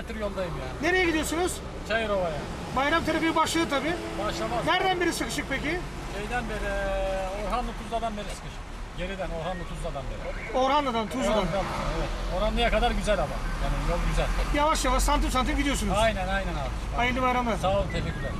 saattir yoldayım ya. Nereye gidiyorsunuz? Çayırova'ya. Bayram trafiği başladı tabii. Başlamaz. Nereden beri sıkışık peki? Şeyden beri, Orhanlı Tuzla'dan beri sıkışık. Geriden Orhanlı Tuzla'dan beri. Orhanlı'dan, Tuzla'dan. Orhanlı'dan, evet. Orhanlı'ya kadar güzel ama. Yani yol güzel. Yavaş yavaş santim santim gidiyorsunuz. Aynen aynen abi. Hayırlı bayramlar. Sağ olun teşekkürler.